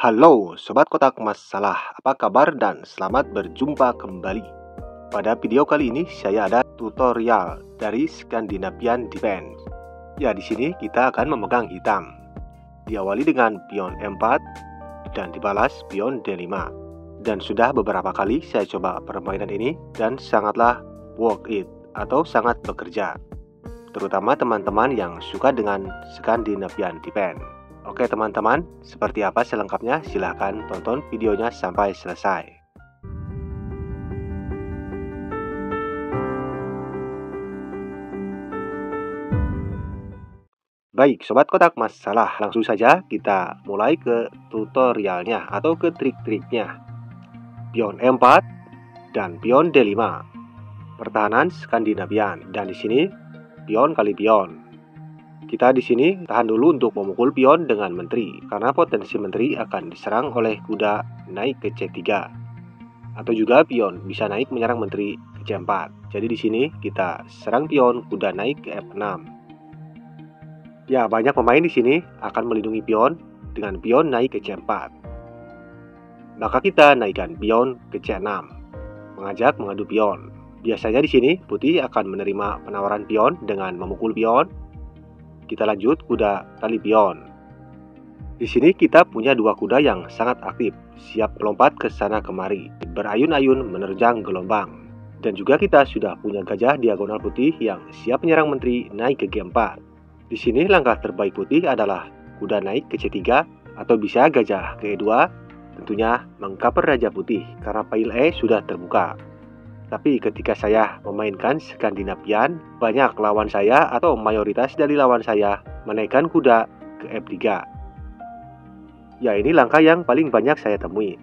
Halo Sobat Kotak Masalah, apa kabar dan selamat berjumpa kembali. Pada video kali ini saya ada tutorial dari Scandinavian Defense. Ya, di sini kita akan memegang hitam. Diawali dengan pion M4 dan dibalas pion D5. Dan sudah beberapa kali saya coba permainan ini dan sangatlah work it atau sangat bekerja. Terutama teman-teman yang suka dengan Scandinavian Defense. Oke teman-teman, seperti apa selengkapnya? Silahkan tonton videonya sampai selesai. Baik, Sobat Kotak Masalah, langsung saja kita mulai ke tutorialnya atau ke trik-triknya. Pion E4 dan pion D5. Pertahanan Skandinavian dan di sini pion kali pion. Kita di sini tahan dulu untuk memukul pion dengan menteri, karena potensi menteri akan diserang oleh kuda naik ke C3. Atau juga pion bisa naik menyerang menteri ke C4. Jadi di sini kita serang pion kuda naik ke F6. Ya, banyak pemain di sini akan melindungi pion dengan pion naik ke C4. Maka kita naikkan pion ke C6, mengajak mengadu pion. Biasanya di sini putih akan menerima penawaran pion dengan memukul pion kita lanjut kuda tali pion. Di sini kita punya dua kuda yang sangat aktif, siap melompat ke sana kemari, berayun-ayun menerjang gelombang. Dan juga kita sudah punya gajah diagonal putih yang siap menyerang menteri naik ke G4. Di sini langkah terbaik putih adalah kuda naik ke C3 atau bisa gajah ke E2, tentunya mengkaper raja putih karena pile E sudah terbuka. Tapi ketika saya memainkan Skandinavian, banyak lawan saya atau mayoritas dari lawan saya menaikkan kuda ke F3. Ya ini langkah yang paling banyak saya temui.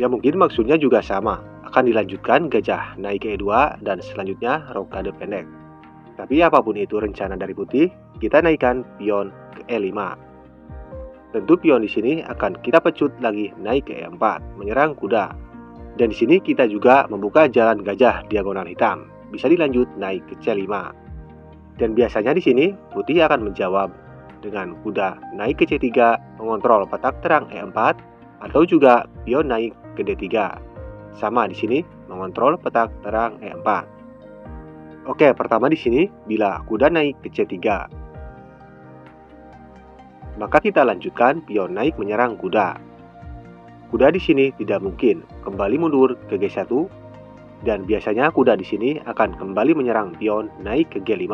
Ya mungkin maksudnya juga sama, akan dilanjutkan gajah naik ke E2 dan selanjutnya rokade pendek. Tapi apa pun itu rencana dari putih, kita naikkan pion ke E5. Tentu pion di sini akan kita pecut lagi naik ke E4, menyerang kuda dan di sini kita juga membuka jalan gajah diagonal hitam. Bisa dilanjut naik ke C5. Dan biasanya di sini putih akan menjawab dengan kuda naik ke C3 mengontrol petak terang E4 atau juga pion naik ke D3. Sama di sini mengontrol petak terang E4. Oke, pertama di sini bila kuda naik ke C3. Maka kita lanjutkan pion naik menyerang kuda. Kuda di sini tidak mungkin kembali mundur ke G1 dan biasanya kuda di sini akan kembali menyerang pion naik ke G5.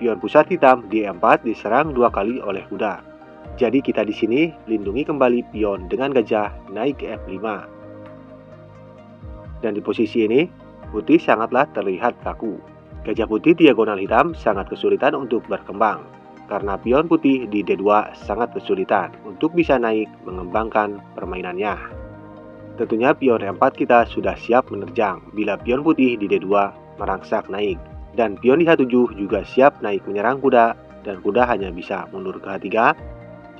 Pion pusat hitam di E4 diserang dua kali oleh kuda. Jadi kita di sini lindungi kembali pion dengan gajah naik ke F5. Dan di posisi ini, putih sangatlah terlihat kaku. Gajah putih diagonal hitam sangat kesulitan untuk berkembang karena pion putih di D2 sangat kesulitan untuk bisa naik mengembangkan permainannya. Tentunya pion E4 kita sudah siap menerjang bila pion putih di D2 merangsak naik dan pion di H7 juga siap naik menyerang kuda dan kuda hanya bisa mundur ke H3.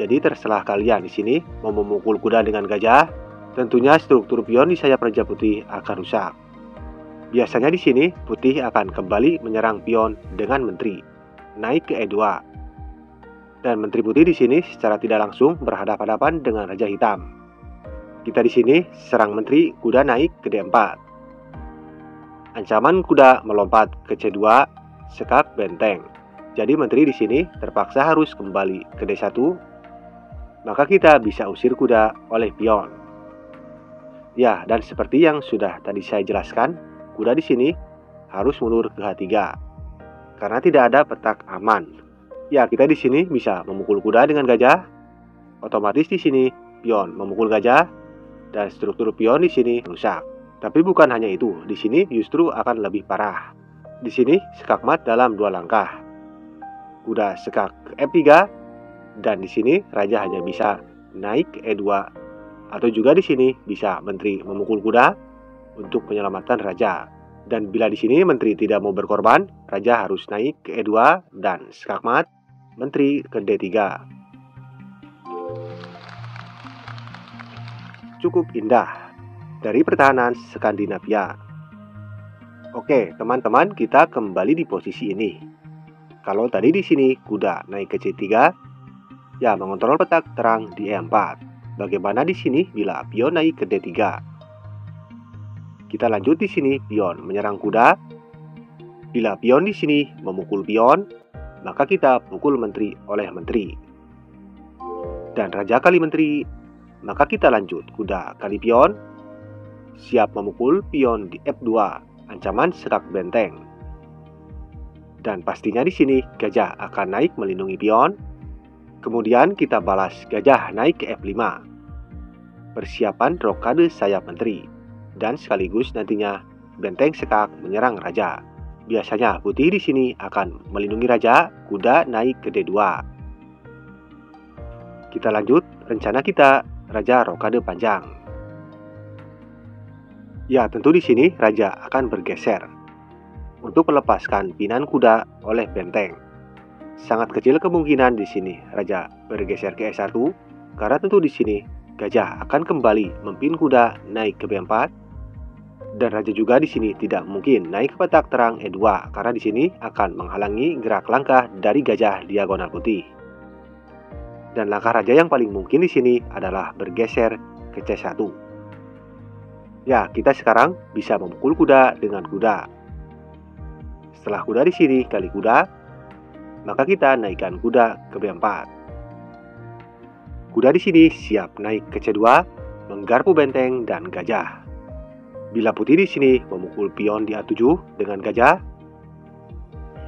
Jadi terserah kalian di sini mau memukul kuda dengan gajah, tentunya struktur pion di sayap Raja Putih akan rusak. Biasanya di sini putih akan kembali menyerang pion dengan menteri, naik ke E2 dan Menteri Putih di sini secara tidak langsung berhadapan-hadapan dengan Raja Hitam. Kita di sini serang Menteri kuda naik ke D4. Ancaman kuda melompat ke C2 sekak benteng. Jadi Menteri di sini terpaksa harus kembali ke D1. Maka kita bisa usir kuda oleh pion. Ya, dan seperti yang sudah tadi saya jelaskan, kuda di sini harus mundur ke H3 karena tidak ada petak aman Ya, kita di sini bisa memukul kuda dengan gajah. Otomatis di sini pion memukul gajah dan struktur pion di sini rusak. Tapi bukan hanya itu, di sini justru akan lebih parah. Di sini sekak mat dalam dua langkah. Kuda sekak ke F3 dan di sini raja hanya bisa naik ke E2 atau juga di sini bisa menteri memukul kuda untuk penyelamatan raja. Dan bila di sini menteri tidak mau berkorban, raja harus naik ke E2 dan skakmat Menteri ke D3. Cukup indah dari pertahanan Skandinavia. Oke, teman-teman, kita kembali di posisi ini. Kalau tadi di sini kuda naik ke C3, Ya, mengontrol petak terang di E4. Bagaimana di sini bila pion naik ke D3? Kita lanjut di sini, pion menyerang kuda. Bila pion di sini memukul pion, maka kita pukul menteri oleh menteri. Dan raja kali menteri, maka kita lanjut kuda kali pion. Siap memukul pion di F2, ancaman serak benteng. Dan pastinya di sini gajah akan naik melindungi pion Kemudian kita balas gajah naik ke F5. Persiapan rokade sayap menteri. Dan sekaligus nantinya benteng sekak menyerang raja. Biasanya putih di sini akan melindungi raja, kuda naik ke D2. Kita lanjut rencana kita raja rokade panjang. Ya, tentu di sini raja akan bergeser untuk melepaskan pinan kuda oleh benteng. Sangat kecil kemungkinan di sini raja bergeser ke E1 karena tentu di sini gajah akan kembali mempin kuda naik ke B4 dan raja juga di sini tidak mungkin naik ke petak terang E2 karena di sini akan menghalangi gerak langkah dari gajah diagonal putih. Dan langkah raja yang paling mungkin di sini adalah bergeser ke C1. Ya, kita sekarang bisa memukul kuda dengan kuda. Setelah kuda di sini kali kuda, maka kita naikkan kuda ke B4. Kuda di sini siap naik ke C2, menggarpu benteng dan gajah. Bila putih di sini memukul pion di A7 dengan gajah,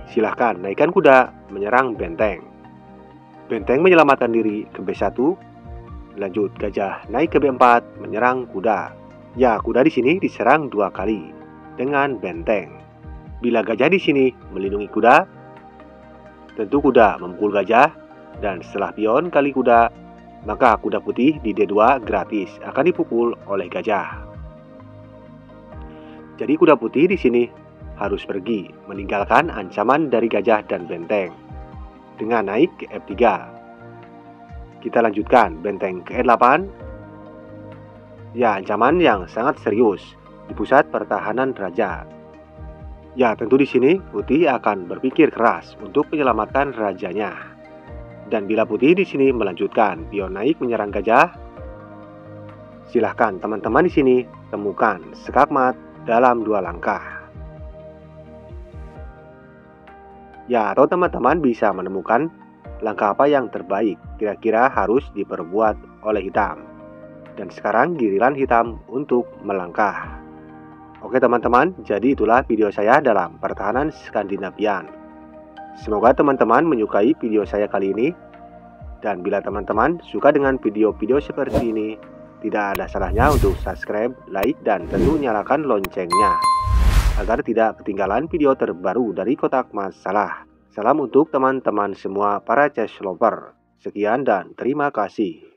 silahkan naikkan kuda menyerang benteng. Benteng menyelamatkan diri ke B1, lanjut gajah naik ke B4 menyerang kuda. Ya, kuda di sini diserang dua kali dengan benteng. Bila gajah di sini melindungi kuda, Tentu kuda memukul gajah, dan setelah pion kali kuda, maka kuda putih di D2 gratis akan dipukul oleh gajah. Jadi kuda putih di sini harus pergi meninggalkan ancaman dari gajah dan benteng dengan naik ke F3. Kita lanjutkan benteng ke E8. Ya, ancaman yang sangat serius di pusat pertahanan raja. Ya, tentu di sini Putih akan berpikir keras untuk menyelamatkan rajanya. Dan bila Putih di sini melanjutkan pion naik menyerang gajah, silahkan teman-teman di sini temukan skakmat dalam dua langkah. Ya, atau teman-teman bisa menemukan langkah apa yang terbaik kira-kira harus diperbuat oleh hitam. Dan sekarang giliran hitam untuk melangkah. Oke teman-teman, jadi itulah video saya dalam pertahanan Skandinavian. Semoga teman-teman menyukai video saya kali ini. Dan bila teman-teman suka dengan video-video seperti ini, tidak ada salahnya untuk subscribe, like, dan tentu nyalakan loncengnya. Agar tidak ketinggalan video terbaru dari kotak masalah. Salam untuk teman-teman semua para chess lover. Sekian dan terima kasih.